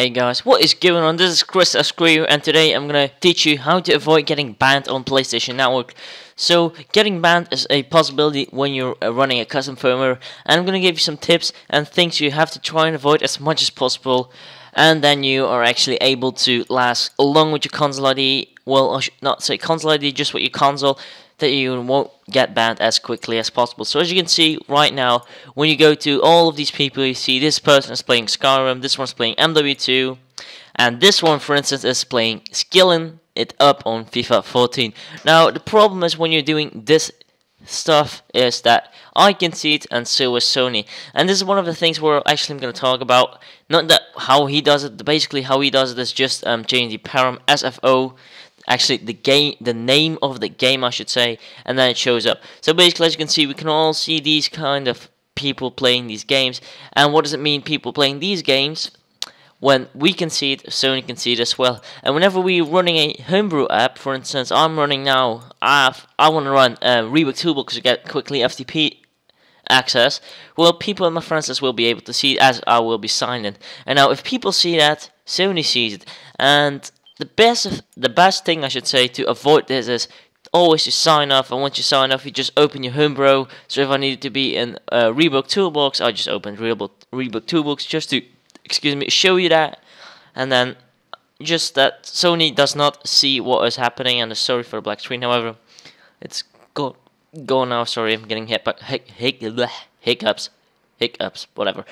Hey guys, what is going on? This is Chris Askew and today I'm gonna teach you how to avoid getting banned on PlayStation Network. So, getting banned is a possibility when you're uh, running a custom firmware and I'm gonna give you some tips and things you have to try and avoid as much as possible and then you are actually able to last along with your console ID, well I should not say console ID, just with your console that you won't get banned as quickly as possible. So as you can see right now, when you go to all of these people, you see this person is playing Skyrim, this one's playing MW2, and this one, for instance, is playing Skilling it up on FIFA 14. Now, the problem is when you're doing this stuff is that I can see it and so is Sony. And this is one of the things where actually I'm going to talk about. Not that how he does it, basically how he does it is just um, changing the param SFO actually the game the name of the game I should say and then it shows up. So basically as you can see we can all see these kind of people playing these games. And what does it mean people playing these games? When we can see it Sony can see it as well. And whenever we're running a homebrew app for instance I'm running now I I want to run uh, Rebug Toolbox to get quickly FTP access well people and my friends will be able to see it as I will be signed in and now if people see that Sony sees it. And the best the best thing I should say to avoid this is always to sign off and once you sign off you just open your homebrew. So if I needed to be in uh, Rebug Toolbox I just opened Rebug, Rebug Toolbox just to excuse me show you that. And then just that Sony does not see what is happening and sorry for the black screen. However it's go go now. Sorry I'm getting hit but hic, hic, hiccups hiccups whatever.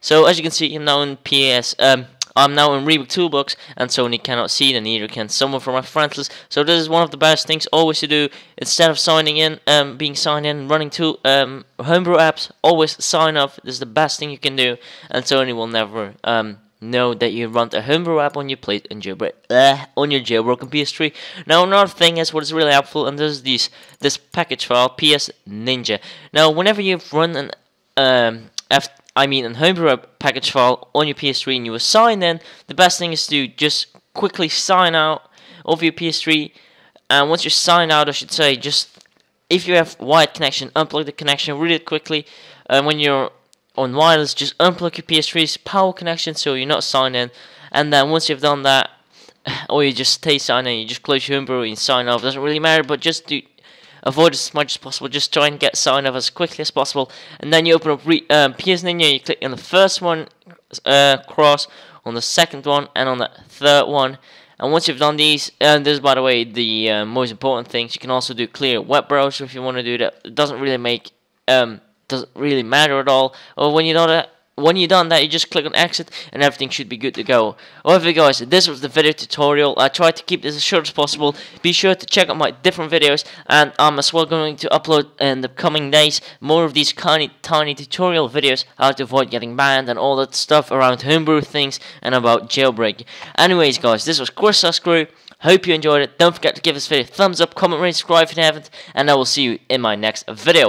So as you can see I'm now in PS um I'm now in Rebug Toolbox and Sony cannot see it and neither can someone from my friends list. So this is one of the best things always to do. Instead of signing in, um, being signed in, running two um, homebrew apps, always sign up. This is the best thing you can do and Sony will never um, know that you run a homebrew app on your plate and jailbreak uh, on your jailbroken PS3. Now another thing is what is really helpful and this is this this package file PS Ninja. Now whenever you've run an um, F I mean, an homebrew package file on your PS3 and you assign then, the best thing is to just quickly sign out of your PS3. And once you sign out, I should say, just if you have wired connection, unplug the connection really quickly. And when you're on wireless, just unplug your PS3's power connection so you're not signed in. And then once you've done that, or you just stay signed in, you just close your homebrew and sign off. Doesn't really matter, but just do avoid as much as possible. Just try and get signed up as quickly as possible. And then you open up re um, PS Ninja, you click on the first one uh, cross, on the second one, and on the third one. And once you've done these, and this is by the way the uh, most important things, you can also do clear web browser if you want to do that. It doesn't really make um doesn't really matter at all. Or when you know that when you're done that, you just click on exit and everything should be good to go. However guys, this was the video tutorial. I tried to keep this as short as possible. Be sure to check out my different videos and I'm as well going to upload in the coming days more of these tiny, tiny tutorial videos how to avoid getting banned and all that stuff around homebrew things and about jailbreak. Anyways guys, this was Chris Askew. Hope you enjoyed it. Don't forget to give this video a thumbs up, comment, rate, subscribe if you haven't, and I will see you in my next video.